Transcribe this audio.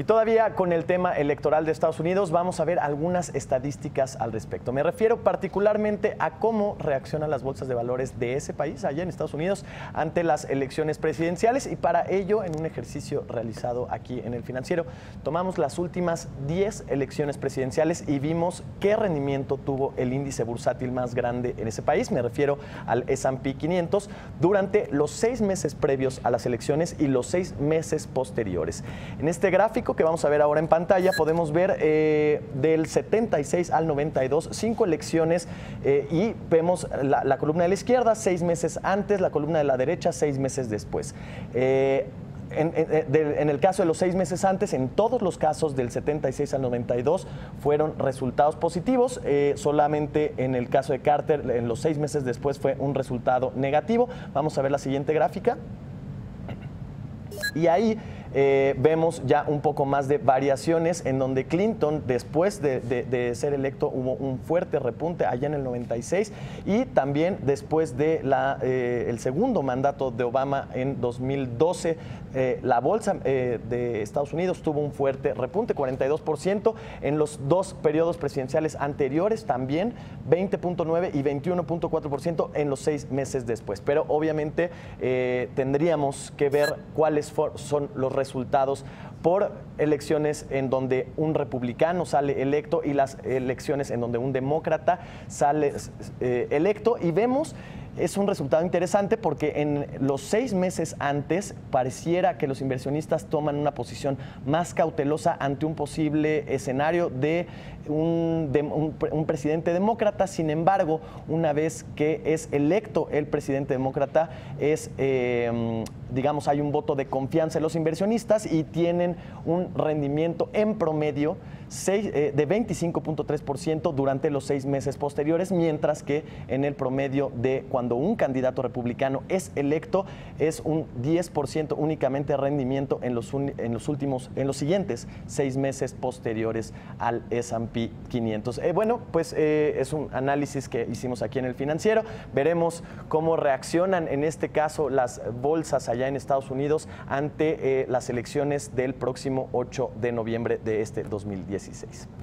Y todavía con el tema electoral de Estados Unidos vamos a ver algunas estadísticas al respecto. Me refiero particularmente a cómo reaccionan las bolsas de valores de ese país, allá en Estados Unidos, ante las elecciones presidenciales y para ello, en un ejercicio realizado aquí en el financiero, tomamos las últimas 10 elecciones presidenciales y vimos qué rendimiento tuvo el índice bursátil más grande en ese país, me refiero al S&P 500, durante los seis meses previos a las elecciones y los seis meses posteriores. En este gráfico que vamos a ver ahora en pantalla, podemos ver eh, del 76 al 92, cinco elecciones eh, y vemos la, columna de la izquierda seis meses antes, la columna de la derecha seis meses después. Eh, en, el caso de los seis meses antes, en todos los casos del 76 al 92 fueron resultados positivos. solamente en el caso de Carter, en los seis meses después fue un resultado negativo. Vamos a ver la siguiente gráfica. Y ahí eh, vemos ya un poco más de variaciones en donde Clinton, después de, ser electo, hubo un fuerte repunte allá en el 96 y también después de eh, segundo mandato de Obama en 2012, eh, la bolsa de Estados Unidos tuvo un fuerte repunte, 42%. En los dos periodos presidenciales anteriores también 20.9 y 21.4% en los seis meses después. Pero obviamente tendríamos que ver cuáles son los resultados por elecciones en donde un republicano sale electo y las elecciones en donde un demócrata sale eh, electo. Y vemos es un resultado interesante porque en los seis meses antes pareciera que los inversionistas toman una posición más cautelosa ante un posible escenario de un, presidente demócrata. Sin embargo, una vez que es electo el presidente demócrata, es, eh, digamos, hay un voto de confianza en los inversionistas y tienen un rendimiento en promedio eh, de 25.3% durante los seis meses posteriores, mientras que en el promedio de cuando un candidato republicano es electo es un 10% únicamente de rendimiento en los, en los últimos, en los siguientes seis meses posteriores al S&P 500. Eh, bueno, pues eh, es un análisis que hicimos aquí en el financiero. Veremos cómo reaccionan en este caso las bolsas allá en Estados Unidos ante las elecciones del próximo 8 de noviembre de este 2010. 16.